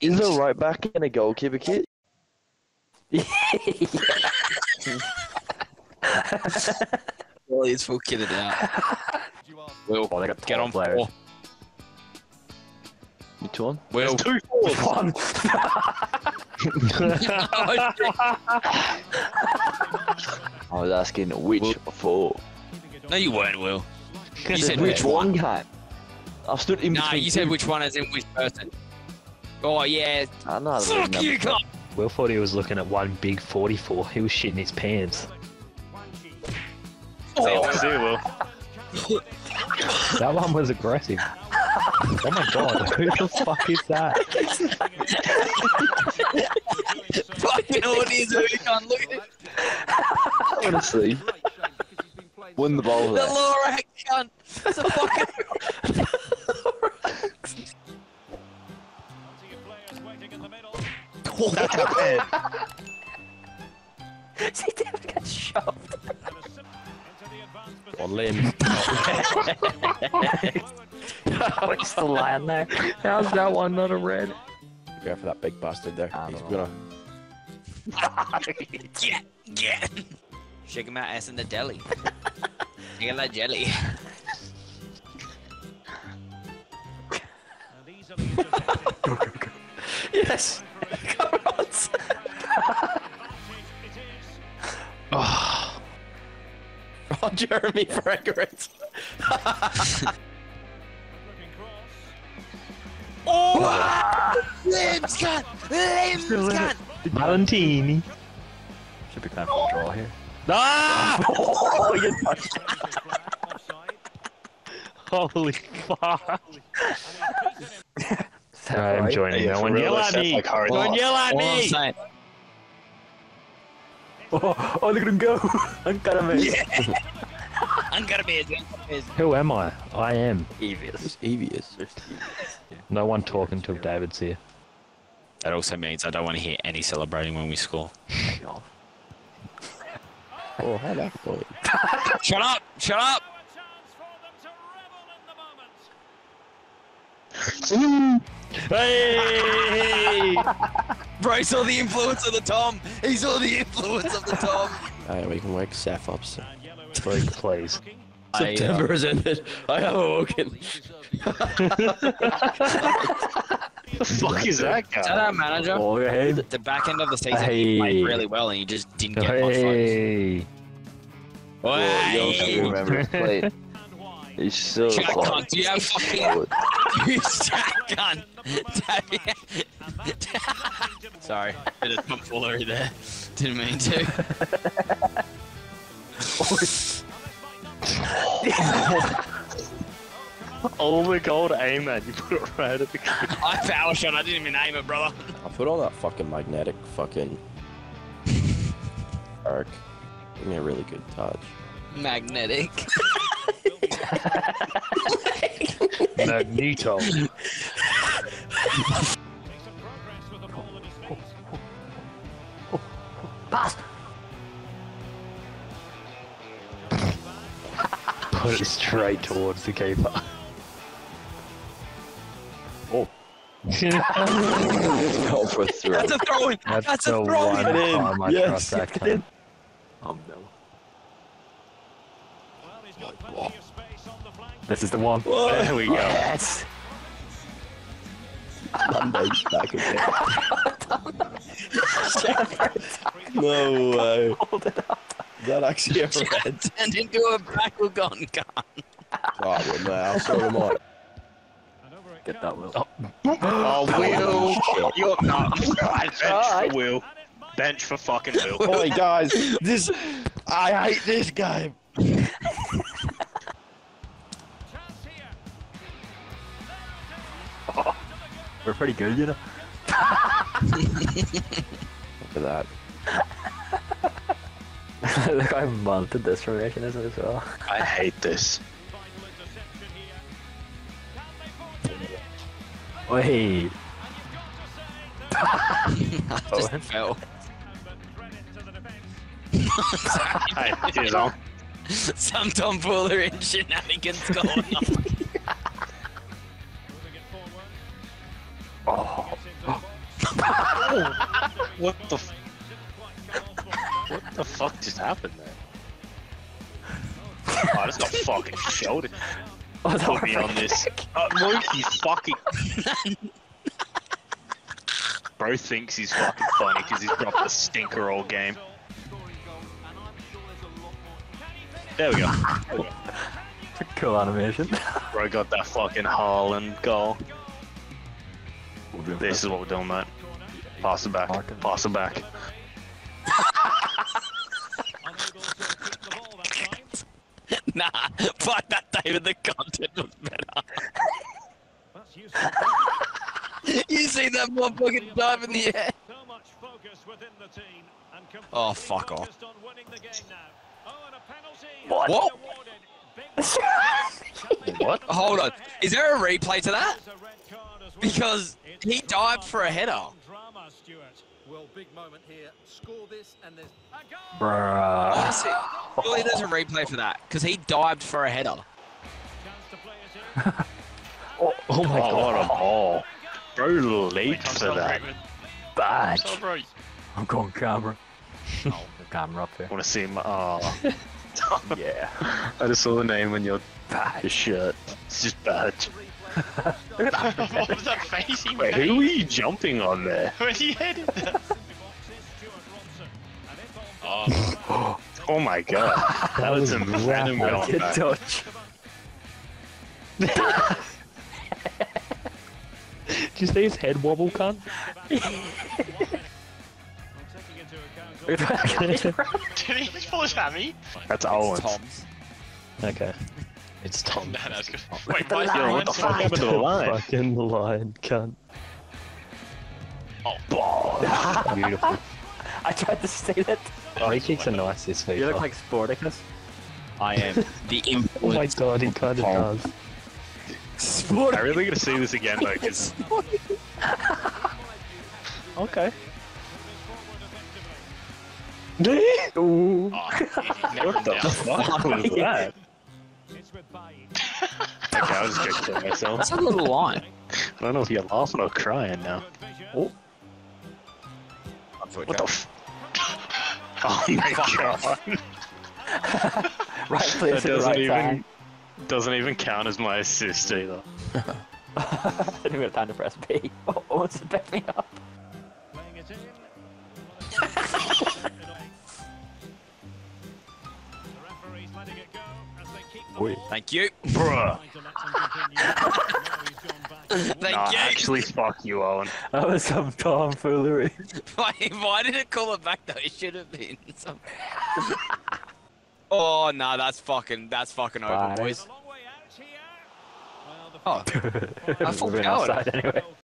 Is a right back and a goalkeeper kit? Well, he's full kitted out. Will, Oh, they got get on players. four. Which one? Will. Two fours. One. I was asking which Well- four. no, you weren't, Will. You said which which one one? came? I stood in Nah, between you said which one as in which person. Oh, yeah. I know. I Fuck remember. you, cunt. Will thought he was looking at one big 44. He was shitting his pants. Oh, see, Will. That one was aggressive. Oh my god, who the fuck is that? Fucking audience, who you can't look at it. Honestly. Win the ball The there. Lorax cunt. It's a fucking. That's a pen. See, David got shoved. One limb. Oh, he's still lying there. How's that one not a red? Go for that big bastard there. He's don't gonna. Get, get. Shaking my ass in the deli. Shaking that jelly. Yes! Jeremy Fragrance. Oh! Limbs cut! Limbs cut! Valentini. Should be time for a draw here. Ah! Oh, you touched Holy fuck. I'm joining. Yeah, No one yell that at me! like hard. No one yell at me! Saying, Oh, oh, look at him go! I'm gonna miss. I'm gonna be a Who am I? I am Evius. It's Evious. No one talking till David's here. That also means I don't want to hear any celebrating when we score. Oh, how that point? Shut up! Shut up! Hey! Bro saw the influence of the Tom. He saw the influence of the Tom. Alright, we can wake Seth up. So. Please, please. I, uh, September has ended. I have awoken. the fuck is that guy? Is that our manager? Oh, hey. The back end of the season, he played really well, and he just didn't get much focus. Hey! Well, you also Hey. remember his plate. He's still Jack cunt, do you have fucking you Jack cunt? Sorry, bit of tomfoolery there. Didn't mean to. Oh my god, aim man, you put it right at the I power shot. I didn't even aim it, brother. I put all that fucking magnetic fucking arc. Give me a really good touch. Magnetic. Magneto. Make some progress with the ball of his face. Oh, pass! Put it straight towards the keeper. Oh. go a throw. That's a throw in. That's, That's the a throw one in. in. I Yes, that get in. cunt. Oh no. This is the one. There we go. Yes! Monday's back again. no way. Is that actually a red? Turned into a Bakugan gun. Oh, well, no, I'll sort them out. Get that, Will. Oh, oh, oh Will. You're not. Bench for Will. Bench for fucking Will. Boy, guys, this. I hate this game. We're pretty good, you know? Look at that. Look, I mounted this formation as well. I hate this. Wait. Just fell. Hey, he's on. Some tomfoolery and shenanigans going on. Oh. What the? F- what the fuck just happened there? Oh, this got fucking showed it. Oh, Put me on this. Uh, fucking. Bro thinks he's fucking funny because he's dropped a stinker all game. There we go. There we go. Cool animation. Bro got that fucking Haaland goal. This is what we're doing, mate. Pass it back. Martin. Pass it back. nah, fuck that, David. The content was better. you see that motherfucking dive in the air? Oh, fuck off. What? What? What? Hold on. Is there a replay to that? Because he dived for a header. Well, big moment here. Score this, and there's. Bruh. Honestly, surely there's a replay for that. Because he dived for a header. Oh, oh my Oh, what a god. ball. Bro late for that. Badge. Celebrate. I'm going camera. Oh, the camera up here. want to see my. Oh. Ah. Yeah. I just saw the name on your, Badge. shirt. It's just badge. Look at that. what was that face he Wait, made? who were you jumping on there? When he headed that? Oh, Oh my god. That was some random going Good touch. Did you see his head wobble, cunt? Look at that. did he pull his hammy? That's Owens. Tom's. Okay. It's Tom. No, that's good. Wait, the why is he what the fuck side? happened to the line? Fucking lion, cunt. Oh. Beautiful. I tried to say that. Oh, he kicks a nice this week? You look like Sportacus. I am the Oh my god, he kind of Oh. does. Sport. I really gotta see this again though, because Okay. Oh, what the fuck was that? Okay, I was just gonna myself. That's a little line. I don't know if you're laughing or crying now. Oh. What the f- Oh my god. Right That place at the doesn't right even time. doesn't even count as my assist either. I didn't even have time to press B. Oh, wants to back me up. Thank you. Bruh. Thank Nah, you. actually fuck you, Owen. That was some tomfoolery. Why, why did it call it back though? It should have been some. oh no, that's fucking that's fucking over, Bye. boys. Oh, I We're full been powered. anyway.